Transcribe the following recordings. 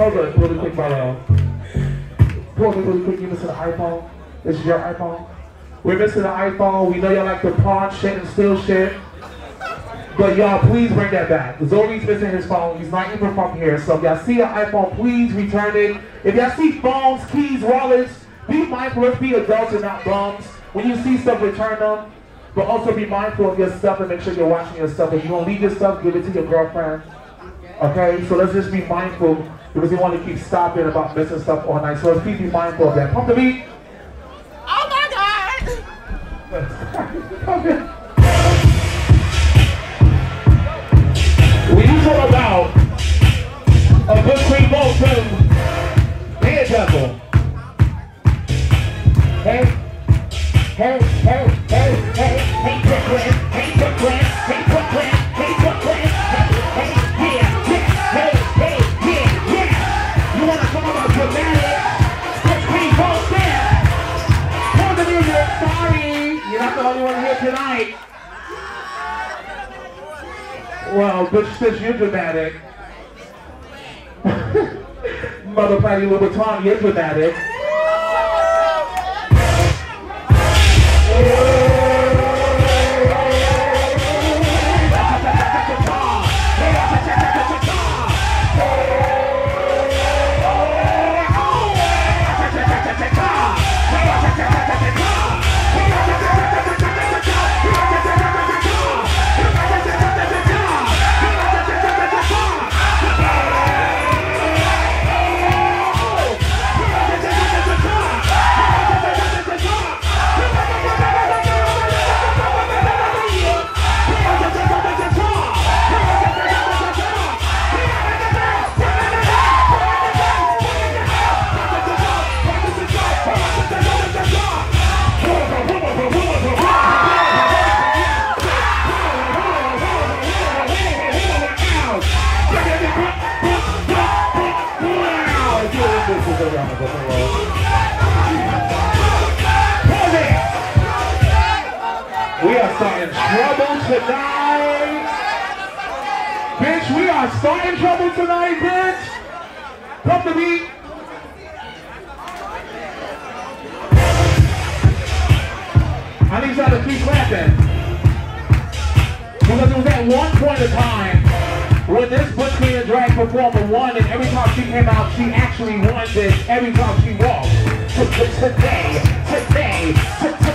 On, really quick, brother. Pull me really quick. You missing the iPhone? This is your iPhone. We're missing the iPhone. We know y'all like to pawn shit and steal shit. But y'all, please bring that back. Zori's missing his phone. He's not even from here. So if y'all see an iPhone, please return it. If y'all see phones, keys, wallets, be mindful. Let's be adults and not bums. When you see stuff, return them. But also be mindful of your stuff and make sure you're watching your stuff. If you don't leave your stuff, give it to your girlfriend. Okay? So let's just be mindful because we want to keep stopping about missing stuff all night. So let's please be mindful of that. Pump the beat. Oh my God! Well, bitch, since you're dramatic. Mother Patty Louboutin, you're dramatic. We are starting trouble tonight. Bitch, we are starting trouble tonight, bitch. Pump the beat. I need y'all to keep clapping. Because it was at one point in time when this performer won, and every time she came out, she actually won this every time she walked. Today, today, today,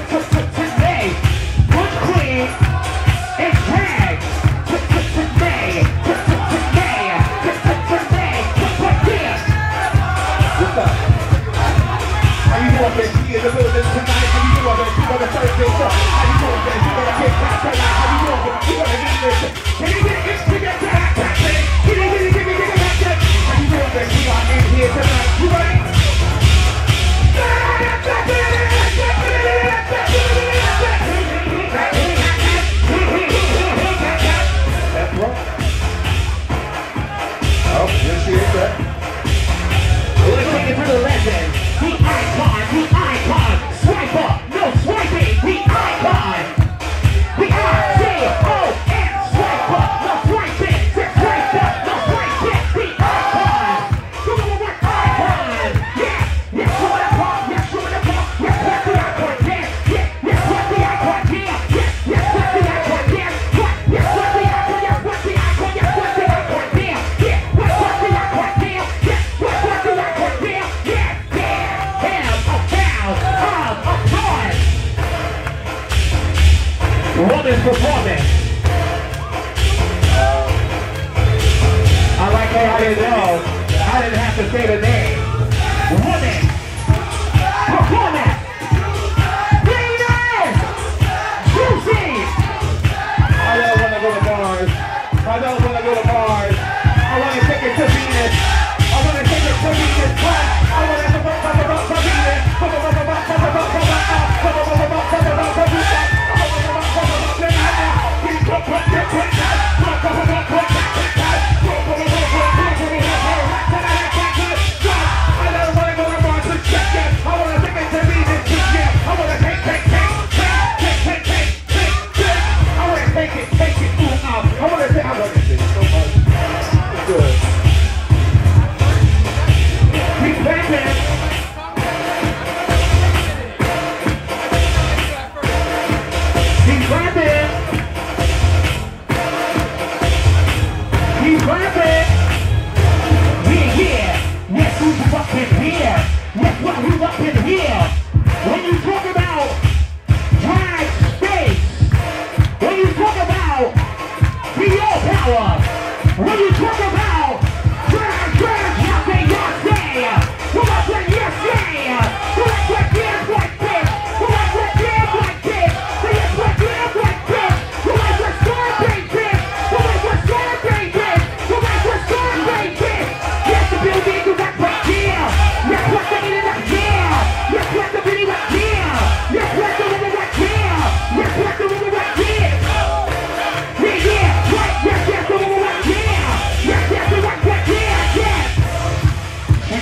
Woman's performance. I like how didn't know. I didn't have to say the name. Woman.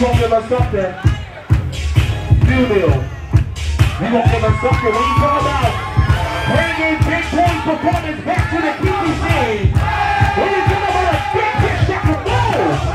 gonna give us something. New deal. We gonna give us something. What you talking about? Bring in Big Boy's performance back to the PPC. What you talking about? A big pitch that can.